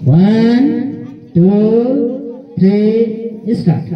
One, two, three, start.